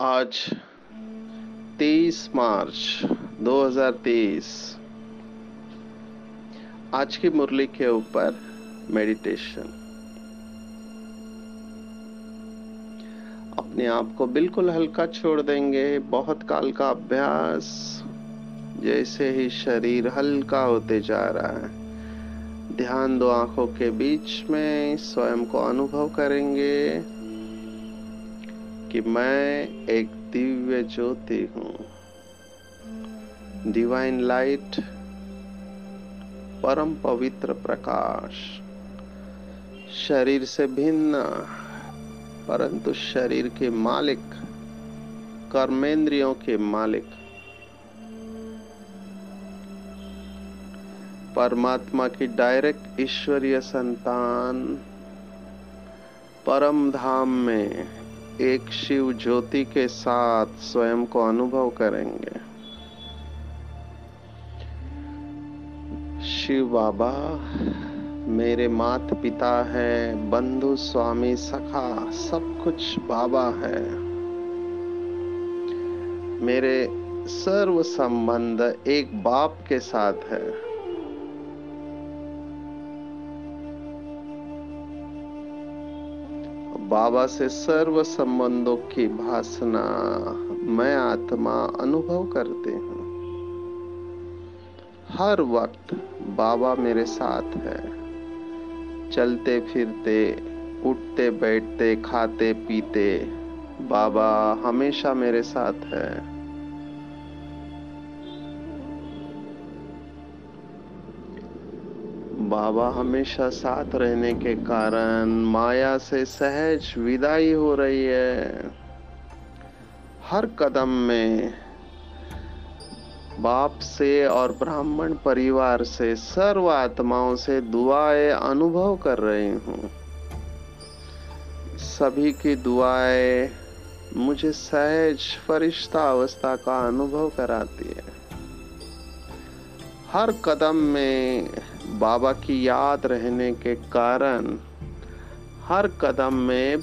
आज 23 मार्च 2023 आज की मुरली के ऊपर मेडिटेशन अपने आप को बिल्कुल हल्का छोड़ देंगे, बहुत काल का अभ्यास, जैसे ही शरीर हल्का होते जा रहा है। ध्यान दो आँखों के बीच में, स्वयं को अनुभव करेंगे। कि मैं एक दिव्य ज्योति हूँ। डिवाइन लाइट परम पवित्र प्रकाश। शरीर से भिन्न, परंतु शरीर के मालिक, कर्मेंद्रियों के मालिक। परमात्मा की डायरेक्ट ईश्वरीय संतान, परम धाम में। एक शिव ज्योति के साथ स्वयं को अनुभव करेंगे। शिव बाबा, मेरे मात पिता है, बंधु, स्वामी, सखा, सब कुछ बाबा है। मेरे सर्व संबंध एक बाप के साथ है। बाबा से सर्व संबंधों की भाषना मैं आत्मा अनुभव करते हूँ। हर वक्त बाबा मेरे साथ है। चलते फिरते, उठते बैठते, खाते पीते, बाबा हमेशा मेरे साथ है। बाबा हमेशा साथ रहने के कारण माया से सहज विदाई हो रही है। हर कदम में बाप से और ब्राह्मण परिवार से सर्व आत्माओं से दुआएँ अनुभव कर रही हूँ। सभी की दुआएँ मुझे सहज फरिश्ता अवस्था का अनुभव कराती है। हर कदम में बाबा की याद रहने के कारण हर कदम में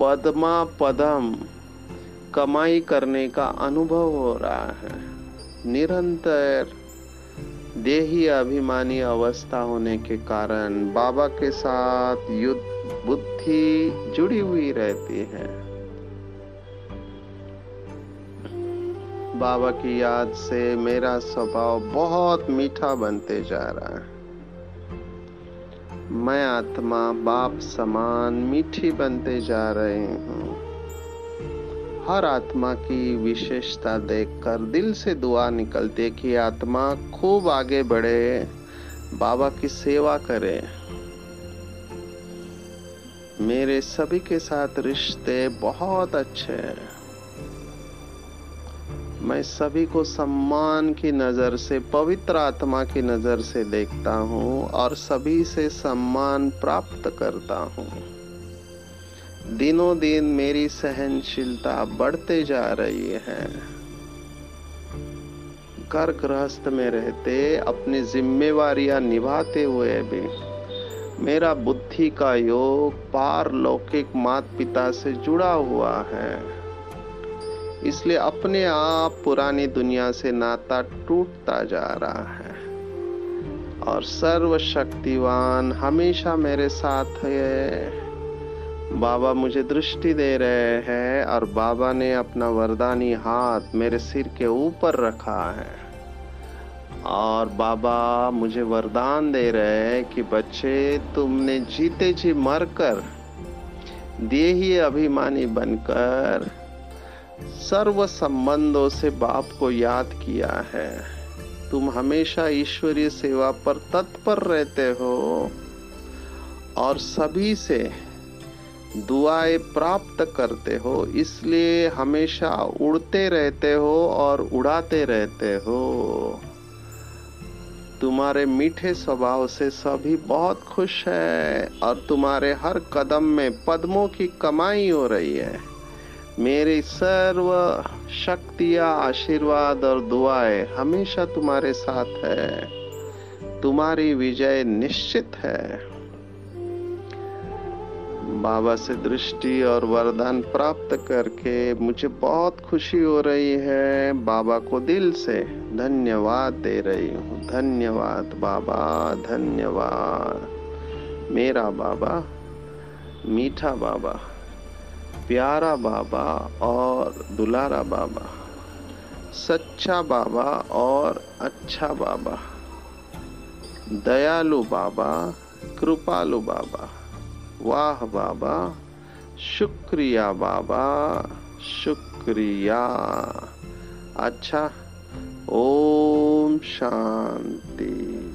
पदमा पदम कमाई करने का अनुभव हो रहा है। निरंतर देही अभिमानी अवस्था होने के कारण बाबा के साथ युद्ध, बुद्धि जुड़ी हुई रहती है। बाबा की याद से मेरा स्वभाव बहुत मीठा बनते जा रहा है। मैं आत्मा, बाप समान मीठी बनते जा रहे हूँ। हर आत्मा की विशेषता देखकर दिल से दुआ निकलती है कि आत्मा खूब आगे बढ़े, बाबा की सेवा करे। मेरे सभी के साथ रिश्ते बहुत अच्छे हैं। मैं सभी को सम्मान की नज़र से, पवित्र आत्मा की नज़र से देखता हूँ और सभी से सम्मान प्राप्त करता हूँ। दिनों दिन मेरी सहनशीलता बढ़ते जा रही है। घर गृहस्थ में रहते, अपनी जिम्मेवारियाँ निभाते हुए भी मेरा बुद्धि का योग पारलौकिक मात पिता से जुड़ा हुआ है। इसलिए अपने आप पुरानी दुनिया से नाता टूटता जा रहा है। और सर्वशक्तिवान हमेशा मेरे साथ है। बाबा मुझे दृष्टि दे रहे हैं और बाबा ने अपना वरदानी हाथ मेरे सिर के ऊपर रखा है। और बाबा मुझे वरदान दे रहे हैं कि बच्चे, तुमने जीते जी मरकर देही अभिमानी बनकर सर्व संबंधों से बाप को याद किया है। तुम हमेशा ईश्वरीय सेवा पर तत्पर रहते हो। और सभी से दुआएँ प्राप्त करते हो। इसलिए हमेशा उड़ते रहते हो और उड़ाते रहते हो। तुम्हारे मीठे स्वभाव से सभी बहुत खुश है और तुम्हारे हर कदम में पद्मों की कमाई हो रही है। मेरी सर्व शक्तियाँ, आशीर्वाद और दुआएँ हमेशा तुम्हारे साथ है। तुम्हारी विजय निश्चित है। बाबा से दृष्टि और वरदान प्राप्त करके मुझे बहुत खुशी हो रही है। बाबा को दिल से धन्यवाद दे रही हूँ। धन्यवाद बाबा, धन्यवाद। मेरा बाबा, मीठा बाबा। प्यारा बाबा और दुलारा बाबा, सच्चा बाबा और अच्छा बाबा, दयालु बाबा, कृपालु बाबा, वाह बाबा, शुक्रिया बाबा, शुक्रिया। अच्छा ओम शांति।